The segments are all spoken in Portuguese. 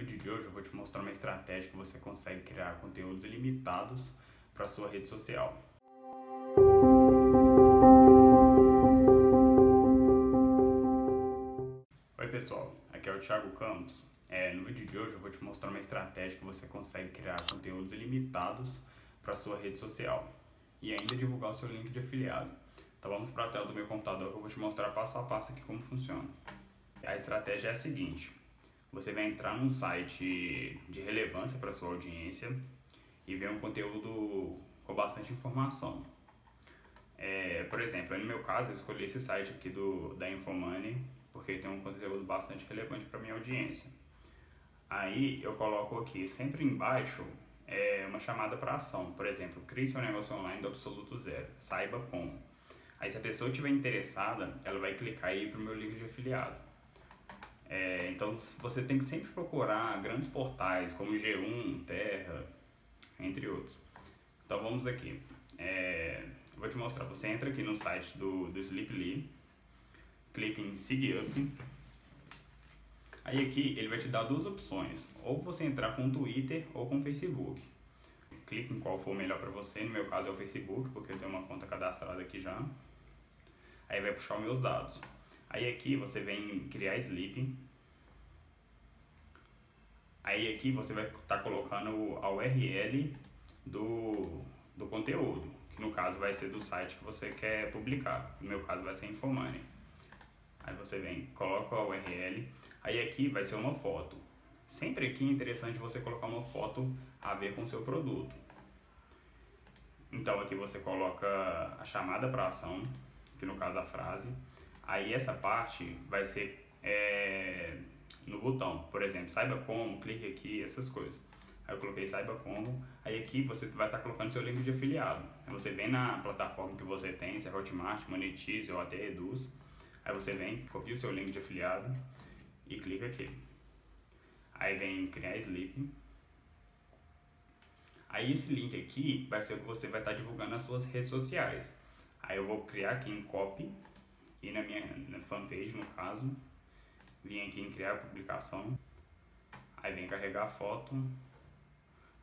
vídeo de hoje eu vou te mostrar uma estratégia que você consegue criar conteúdos ilimitados para sua rede social. Oi pessoal, aqui é o Thiago Campos. É, no vídeo de hoje eu vou te mostrar uma estratégia que você consegue criar conteúdos ilimitados para sua rede social e ainda divulgar o seu link de afiliado. Então vamos para a tela do meu computador que eu vou te mostrar passo a passo aqui como funciona. A estratégia é a seguinte: você vai entrar num site de relevância para sua audiência e ver um conteúdo com bastante informação. É, por exemplo, no meu caso, eu escolhi esse site aqui do, da Infomoney porque tem um conteúdo bastante relevante para minha audiência. Aí eu coloco aqui sempre embaixo é, uma chamada para ação, por exemplo, crie seu negócio online do absoluto zero, saiba como. Aí se a pessoa estiver interessada, ela vai clicar aí para o meu link de afiliado. É, então você tem que sempre procurar grandes portais como G1, Terra, entre outros. Então vamos aqui. É, vou te mostrar. Você entra aqui no site do, do Sleeply, clica em Seguir Up. Aí aqui ele vai te dar duas opções. Ou você entrar com o Twitter ou com o Facebook. Clique em qual for melhor para você. No meu caso é o Facebook, porque eu tenho uma conta cadastrada aqui já. Aí vai puxar os meus dados. Aí aqui você vem criar sleep. Aí aqui você vai estar tá colocando a URL do, do conteúdo, que no caso vai ser do site que você quer publicar. No meu caso vai ser Infomoney. Aí você vem, coloca a URL. Aí aqui vai ser uma foto. Sempre aqui é interessante você colocar uma foto a ver com o seu produto. Então aqui você coloca a chamada para ação, que no caso a frase Aí essa parte vai ser é, no botão, por exemplo, saiba como, clique aqui, essas coisas. Aí eu coloquei saiba como, aí aqui você vai estar tá colocando seu link de afiliado. Aí você vem na plataforma que você tem, se é Hotmart, Monetize ou até Reduz. Aí você vem, copia o seu link de afiliado e clica aqui. Aí vem criar sleep. Aí esse link aqui vai ser o que você vai estar tá divulgando nas suas redes sociais. Aí eu vou criar aqui em copy e na minha na fanpage, no caso, vim aqui em criar publicação, aí vem carregar a foto,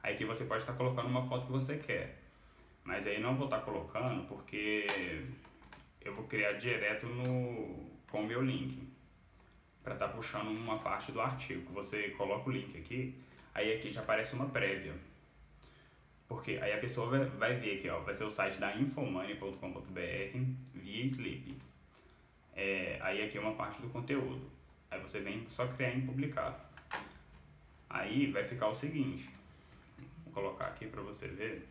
aí aqui você pode estar colocando uma foto que você quer, mas aí não vou estar colocando porque eu vou criar direto no, com o meu link, para estar puxando uma parte do artigo, você coloca o link aqui, aí aqui já aparece uma prévia, porque aí a pessoa vai, vai ver aqui, ó, vai ser o site da infomoney.com.br via Sleep. É, aí aqui é uma parte do conteúdo. Aí você vem só criar e publicar. Aí vai ficar o seguinte. Vou colocar aqui para você ver.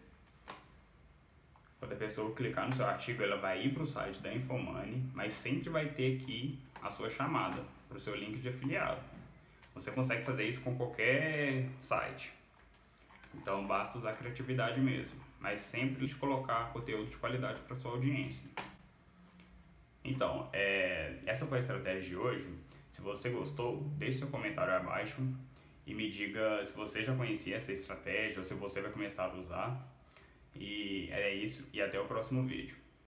Quando a pessoa clicar no seu artigo, ela vai ir para o site da Infomoney, mas sempre vai ter aqui a sua chamada para o seu link de afiliado. Você consegue fazer isso com qualquer site. Então basta usar criatividade mesmo, mas sempre colocar conteúdo de qualidade para sua audiência. Então, é, essa foi a estratégia de hoje. Se você gostou, deixe seu comentário abaixo e me diga se você já conhecia essa estratégia ou se você vai começar a usar. E é isso, e até o próximo vídeo.